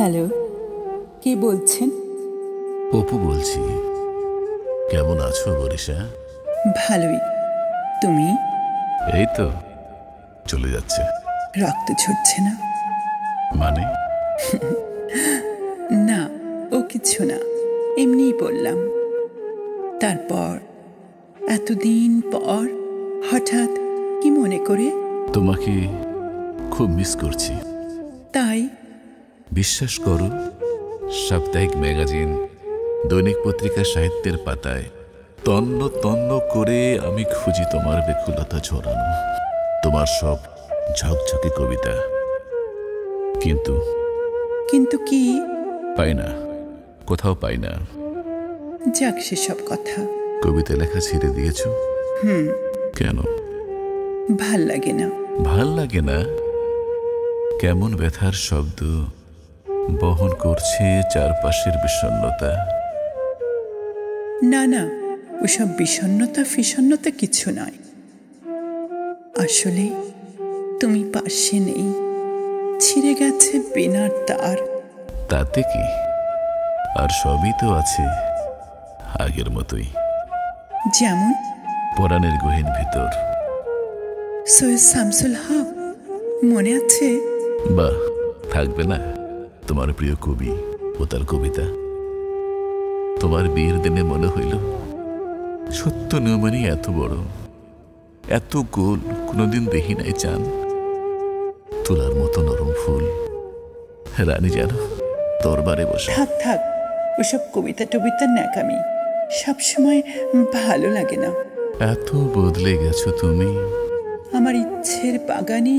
Hello কে বলছেন? অপু বলছি। কেমন আছো বরিশা? ভালোই। তুমি? এই তো চলে যাচ্ছে। রক্ত ঝরছে না? মানে? না ও কিছু না এমনিই বললাম। তারপর এতদিন পর হঠাৎ কি মনে করে? তোমাকে খুব মিস করছি। তাই বিশ্বাস করো সাপ্তাহিক ম্যাগাজিন দৈনিক পত্রিকা সাহিত্যের পাতায় তন্ন তন্ন করে আমি খুঁজি তোমার বেকুলতা ছড়ানো তোমার সব ঝকঝকে কবিতা। কিন্তু কিন্তু কি? পাই না কোথাও পাই না। যাক সেসব কথা। কবিতা লেখা ছেড়ে দিয়েছ? হুম। কেন? ভালো লাগে না। ভালো লাগে না? কেমন ব্যথার শব্দ বহন করছে চারপাশের বিষণ্ণতা। না না ওসব বিষণ্ণতা ফিষণ্ণতা কিছু নয়। আসলে তুমি পাশে নেই ছিঁড়ে গেছে বেনার তার। তাতে কি? আর সবই তো আছে আগের মতোই। যেমন? পরাণের গহীন ভিতর। সৈয়দ শামসুল হক মনে আছে? বা থাকবে না। তোমার প্রিয় কবি ও তার কবিতা। তোমার বিয়ের দিনে মনে হইল সত্য নিয়মানি এত বড় এত গোল কোনোদিন দেখি নাই চান তোলার মতো নরম ফুল। রানী জানো দরবারে বসে। থাক থাক ওসব কবিতা টবিতা ন্যাকামি সবসময় ভালো লাগে না। এত বদলে গেছো তুমি। আমার ইচ্ছের বাগানে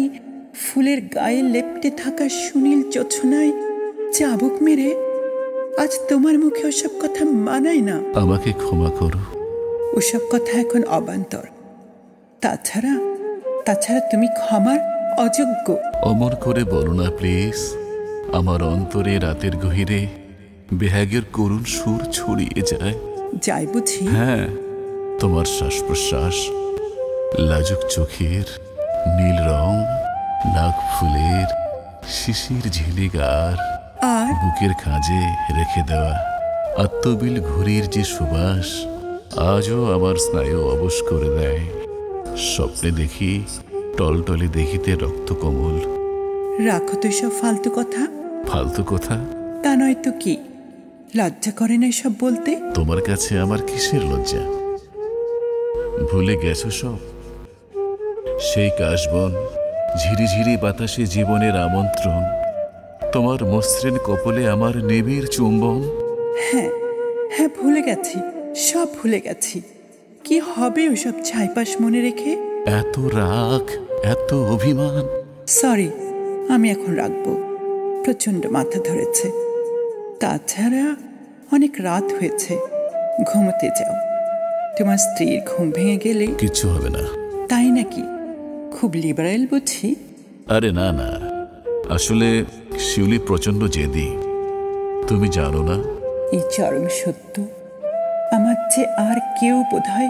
ফুলের গায়ে লেপ্টে থাকা সুনীল চোছনায় চাবুক মেরে আজ তোমার মুখে ওসব কথা মানায় না। আমাকে ক্ষমা করো। ওসব কথা এখন অবান্তর। তাছাড়া তাছাড়া তুমি ক্ষমার অযোগ্য। অমর করে বলো না প্লিজ। আমার অন্তরে রাতের গহিরে বেহাগের করুণ সুর ছড়িয়ে যায়। যাই বুঝি। হ্যাঁ তোমার শ্বাস প্রশ্বাস লাজুক চোখের নীল রং নাক ফুলের শিশির ঝিলিগার আর? বুকের খাঁজে রেখে দেওয়া। আত্মবিল ঘুরির যে সুবাস আজও আমার স্নায়ু অবশ করে দেয়। স্বপ্নে দেখি টলটলে দেখিতে রক্ত কমল। রাখো তো সব ফালতু কথা। ফালতু কথা? তা নয় তো কি? লজ্জা করে না এসব বলতে? তোমার কাছে আমার কিসের লজ্জা? ভুলে গেছো সব? সেই কাশবন ঝিরিঝিরি বাতাসে জীবনের আমন্ত্রণ। তোমার মসৃণ কপলে আমার নিবিড় চুম্বন। হ্যাঁ হ্যাঁ ভুলে গেছি সব ভুলে গেছি। কি হবে ওসব ছাইপাশ মনে রেখে? এত রাগ এত অভিমান। সরি আমি এখন রাখব প্রচণ্ড মাথা ধরেছে। তাছাড়া অনেক রাত হয়েছে। ঘুমোতে যাও। তোমার স্ত্রীর ঘুম ভেঙে গেলে? কিচ্ছু হবে না। তাই নাকি? খুব লিবারেল বুঝি? আরে না না। আসলে শিউলি প্রচণ্ড জেদি। তুমি জানো না? এই চরম সত্য। আমার চেয়ে আর কেউ বোধহয়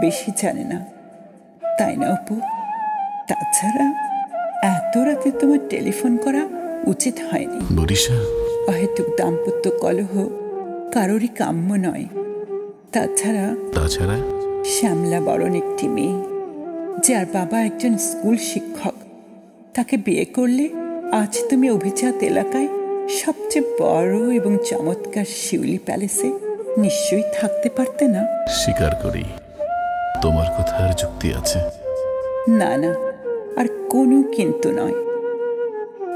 বেশি জানে না। তাই না অপু? তাছাড়া এত রাতে তোমার টেলিফোন করা উচিত হয়নি। বরিশা? অহেতুক দাম্পত্য কলহ কারোরই কাম্য নয়। তাছাড়া তাছাড়া? শ্যামলা বরণ একটি মেয়ে যার বাবা একজন স্কুল শিক্ষক। তাকে বিয়ে করলে আজ তুমি অভিজাত এলাকায় সবচেয়ে বড় এবং চমৎকার শিউলি প্যালেসে নিশ্চয়ই থাকতে পারতে না? স্বীকার করি তোমার কথার যুক্তি আছে। না না আর কোনো কিন্তু নয়।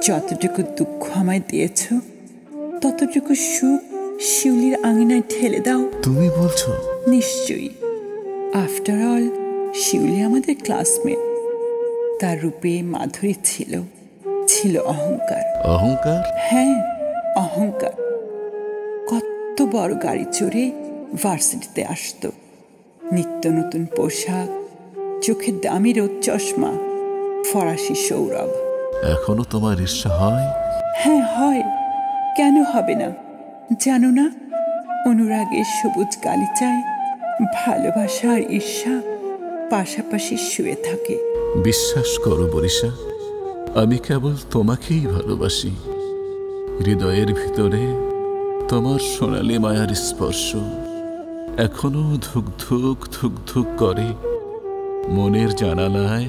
যতটুকু দুঃখ আমায় দিয়েছ ততটুকু সুখ শিউলির আঙিনায় ঠেলে দাও। তুমি বলছো? নিশ্চয়ই। আফটার অল শিউলি আমাদের ক্লাসমেট তার রূপে মাধুরী ছিল। ছিল অহংকার। অহংকার? হ্যাঁ অহংকার। কত বড় গাড়ি চড়ে ভার্সিটিতে আসতো। নিত্য নতুন পোশাক চোখে দামি রোদ চশমা ফরাসি সৌরভ। এখনও তোমার ঈর্ষা হয়? হ্যাঁ হয়। কেন হবে না? জানো না অনুরাগের সবুজ গালিচায় ভালোবাসা আর ঈর্ষা পাশাপাশি শুয়ে থাকে। বিশ্বাস করো বরিশা। আমি কেবল তোমাকেই ভালোবাসি। হৃদয়ের ভিতরে তোমার সোনালি মায়ার স্পর্শ এখনও ধুক ধুক ধুক ধুক করে। মনের জানালায়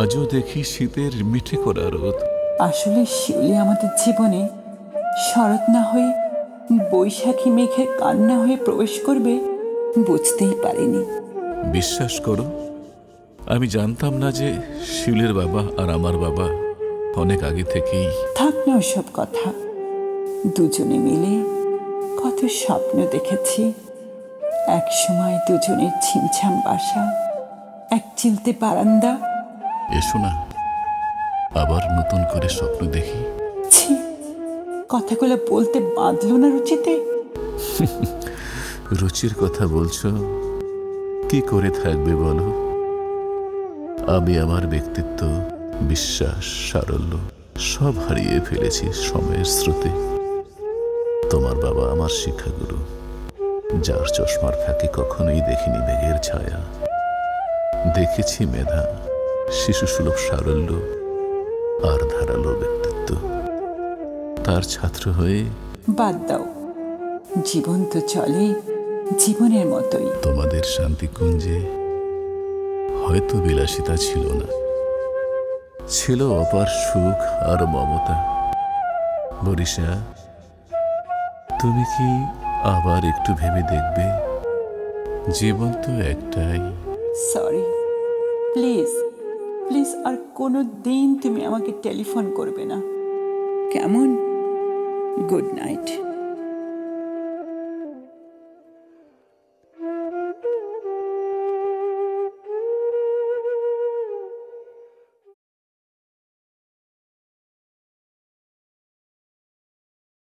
আজও দেখি শীতের মিঠে করা রোদ। আসলে শিউলি আমাদের জীবনে শরৎ না হয়ে বৈশাখী মেঘের কান্না হয়ে প্রবেশ করবে বুঝতেই পারিনি। বিশ্বাস করো আমি জানতাম না যে শিউলের বাবা আর আমার বাবা অনেক আগে থেকেই। থাক না ওসব কথা। দুজনে মিলে কত স্বপ্ন দেখেছি। এক সময় দুজনের ছিমছাম বাসা এক চিলতে বারান্দা। এসো না আবার নতুন করে স্বপ্ন দেখি। ছি কথাগুলো বলতে বাঁধলো না রুচিতে। রুচির কথা বলছো কি করে থাকবে বলো? আমি আমার ব্যক্তিত্ব বিশ্বাস সারল্য সব হারিয়ে ফেলেছি সময়ের স্রোতে। তোমার বাবা আমার শিক্ষাগুরু যার চশমার ফাঁকে কখনোই দেখিনি মেঘের ছায়া। দেখেছি মেধা শিশুসুলভ সারল্য আর ধারালো ব্যক্তিত্ব। তার ছাত্র হয়ে বাদ দাও। জীবন তো চলে জীবনের মতোই। তোমাদের শান্তি শান্তিকুঞ্জে হয়তো বিলাসিতা ছিল না। ছিল অপার সুখ আর মমতা। বরিশা তুমি কি আবার একটু ভেবে দেখবে? জীবন তো একটাই। সরি প্লিজ প্লিজ আর কোনো দিন তুমি আমাকে টেলিফোন করবে না। কেমন? Good night